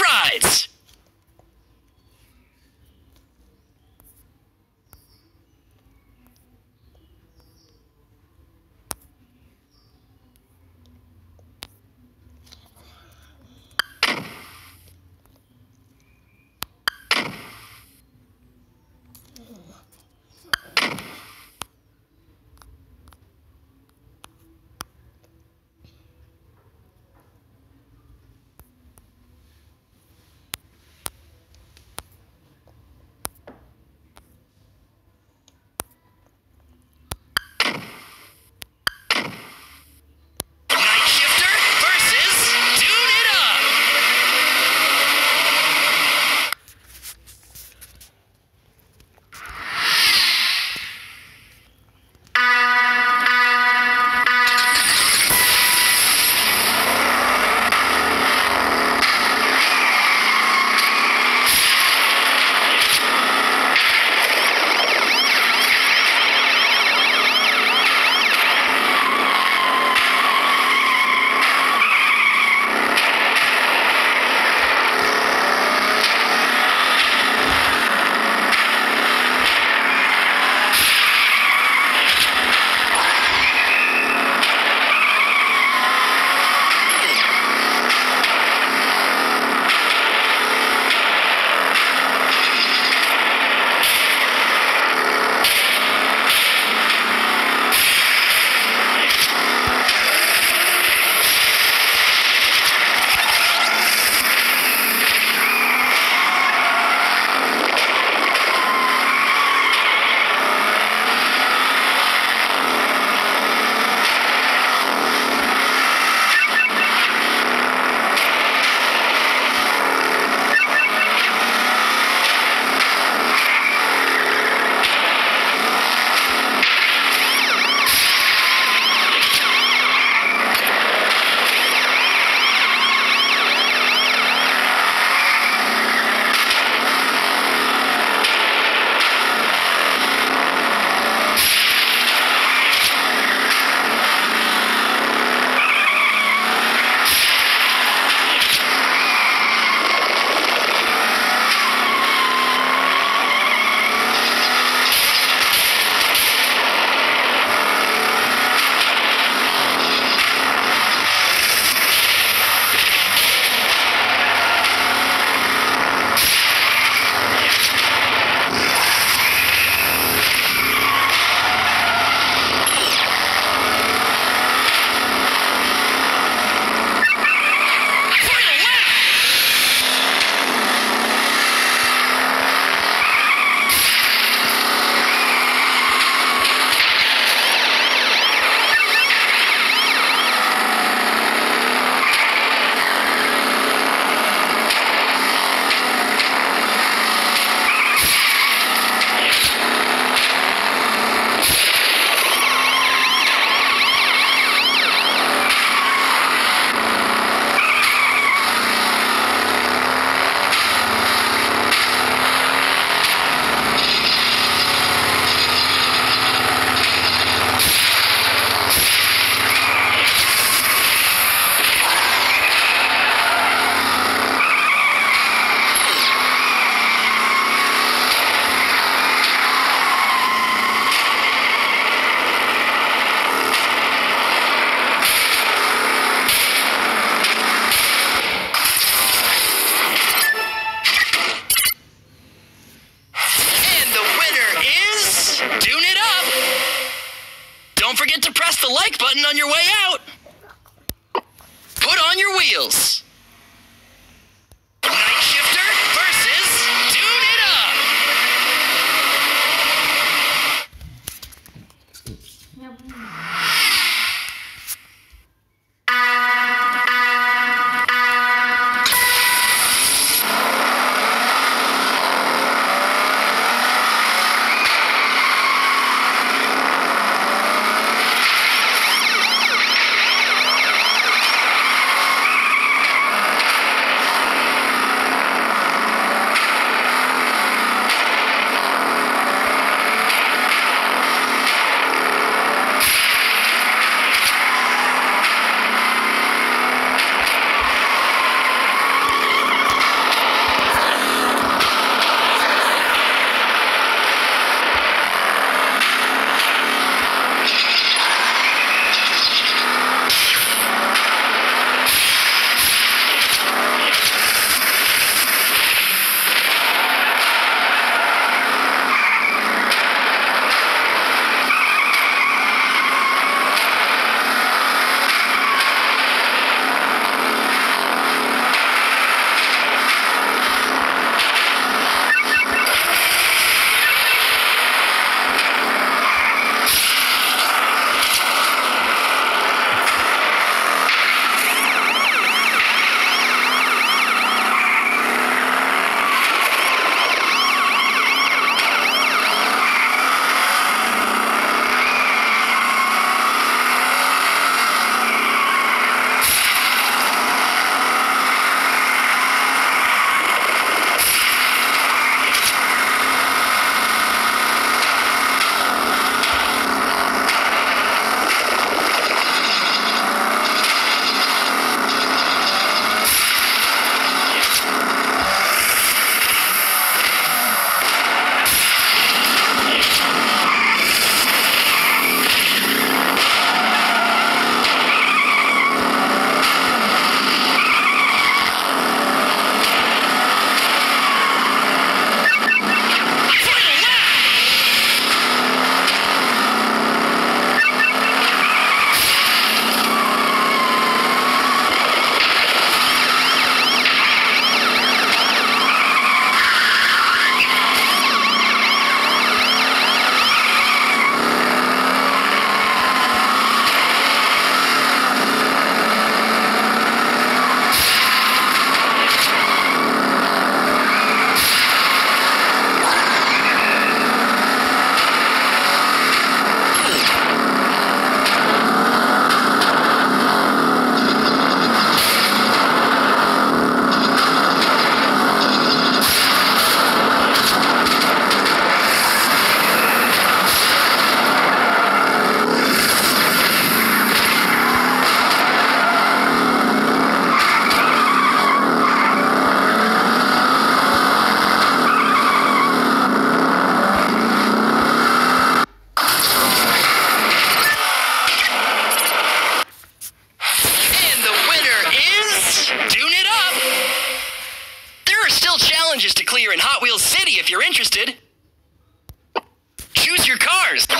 rides. Use your cars!